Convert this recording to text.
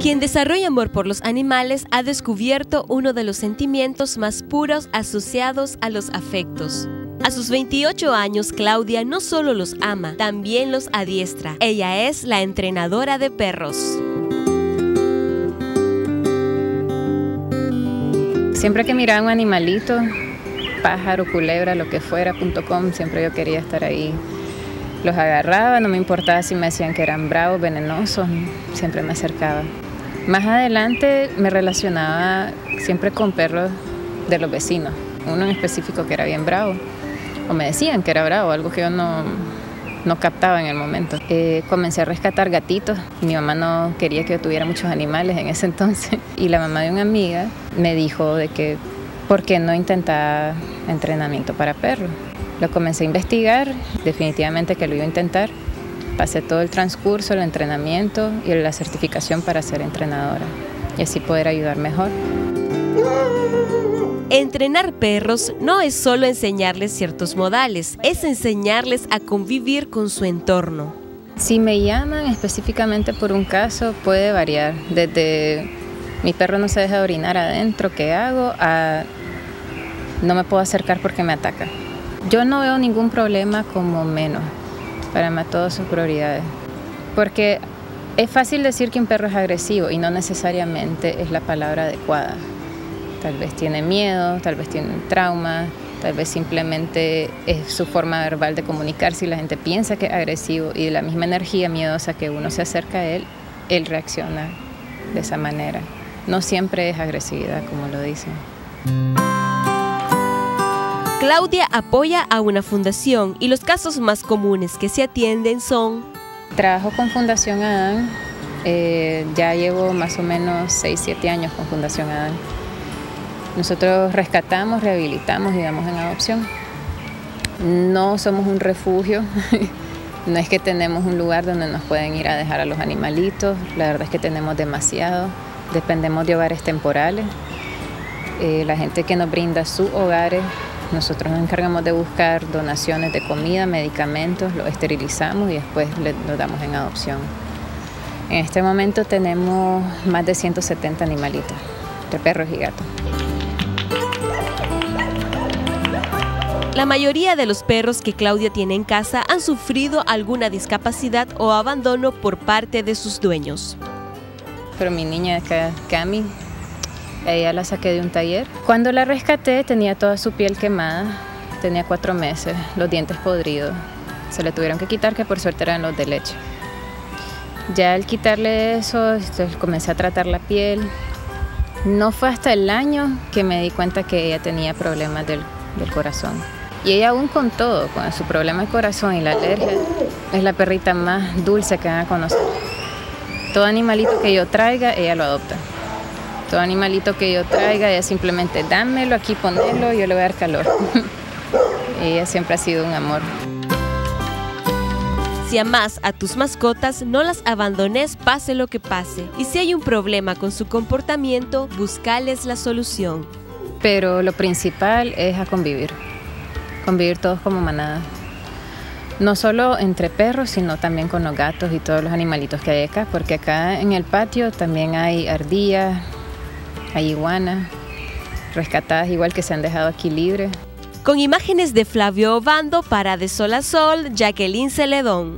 Quien desarrolla amor por los animales ha descubierto uno de los sentimientos más puros asociados a los afectos. A sus 28 años, Claudia no solo los ama, también los adiestra. Ella es la entrenadora de perros. Siempre que miraba un animalito, pájaro, culebra, lo que fuera, .com, siempre yo quería estar ahí. Los agarraba, no me importaba si me decían que eran bravos, venenosos, siempre me acercaba. Más adelante me relacionaba siempre con perros de los vecinos, uno en específico que era bien bravo, o me decían que era bravo, algo que yo no, no captaba en el momento. Eh, comencé a rescatar gatitos. Mi mamá no quería que yo tuviera muchos animales en ese entonces. Y la mamá de una amiga me dijo de que, ¿por qué no intentaba entrenamiento para perros? Lo comencé a investigar, definitivamente que lo iba a intentar. Pasé todo el transcurso, el entrenamiento y la certificación para ser entrenadora y así poder ayudar mejor. Entrenar perros no es solo enseñarles ciertos modales, es enseñarles a convivir con su entorno. Si me llaman específicamente por un caso, puede variar. Desde mi perro no se deja orinar adentro, ¿qué hago? A no me puedo acercar porque me ataca. Yo no veo ningún problema como menos. Para mí todas sus prioridades. Porque es fácil decir que un perro es agresivo y no necesariamente es la palabra adecuada. Tal vez tiene miedo, tal vez tiene trauma, tal vez simplemente es su forma verbal de comunicarse y la gente piensa que es agresivo y de la misma energía miedosa que uno se acerca a él, él reacciona de esa manera. No siempre es agresividad, como lo dicen. Claudia apoya a una fundación y los casos más comunes que se atienden son... Trabajo con Fundación Adán, eh, ya llevo más o menos 6, 7 años con Fundación Adán. Nosotros rescatamos, rehabilitamos y damos en adopción. No somos un refugio, no es que tenemos un lugar donde nos pueden ir a dejar a los animalitos, la verdad es que tenemos demasiado, dependemos de hogares temporales. Eh, la gente que nos brinda sus hogares nosotros nos encargamos de buscar donaciones de comida, medicamentos, los esterilizamos y después los damos en adopción. En este momento tenemos más de 170 animalitos, de perros y gatos. La mayoría de los perros que Claudia tiene en casa han sufrido alguna discapacidad o abandono por parte de sus dueños. Pero mi niña Cami ella la saqué de un taller. Cuando la rescaté tenía toda su piel quemada, tenía cuatro meses, los dientes podridos. Se le tuvieron que quitar, que por suerte eran los de leche. Ya al quitarle eso, comencé a tratar la piel. No fue hasta el año que me di cuenta que ella tenía problemas del, del corazón. Y ella aún con todo, con su problema de corazón y la alergia, es la perrita más dulce que van a conocer. Todo animalito que yo traiga, ella lo adopta. Todo animalito que yo traiga, ella simplemente dámelo aquí, ponerlo, yo le voy a dar calor. ella siempre ha sido un amor. Si amas a tus mascotas, no las abandones pase lo que pase. Y si hay un problema con su comportamiento, buscales la solución. Pero lo principal es a convivir. Convivir todos como manada. No solo entre perros, sino también con los gatos y todos los animalitos que hay acá, porque acá en el patio también hay ardillas, hay iguanas rescatadas igual que se han dejado aquí libres. Con imágenes de Flavio Obando para De Sol a Sol, Jacqueline Celedón.